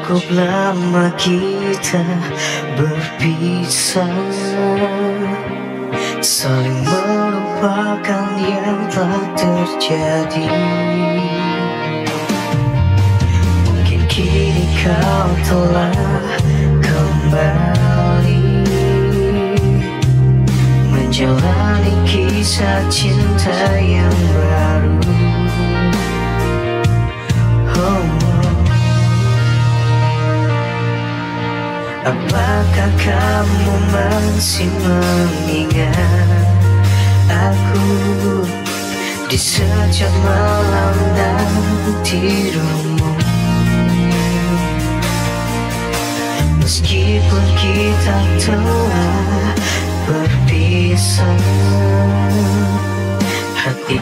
Cukup lama kita berpisah. Saling melupakan yang telah terjadi. Mungkin kini kau telah kembali. Menjalani kisah cinta yang Apakah kamu masih mengingat aku Di setiap malam nantimu Meskipun kita telah berpisah Hati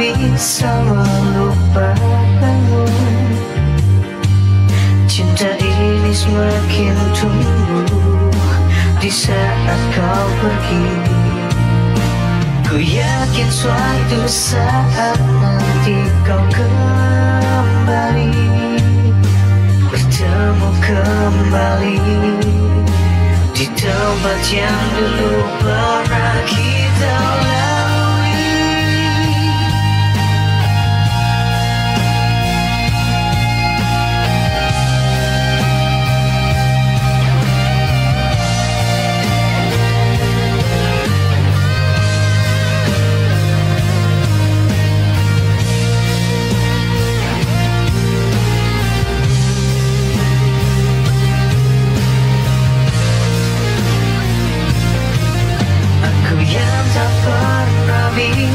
bisa melupakanmu Cinta ini semakin tumbuh Di saat kau pergi. Ku yakin suatu saat nanti kau kembali. Bertemu kembali Di tempat yang dulu pernah kita lalui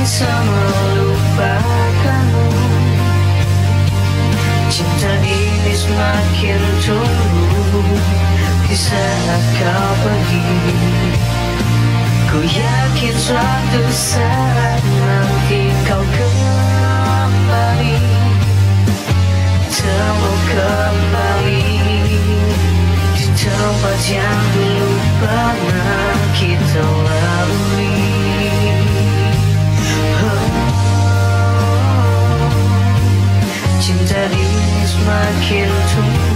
bisa melupakanmu. Cinta ini semakin tumbuh Di saat kau pergi. Ku yakin suatu saat nanti kau kembali. Temu kembali Di tempat yang dulu pernah kita lalui Cinta ini semakin tumbuh Di saat kau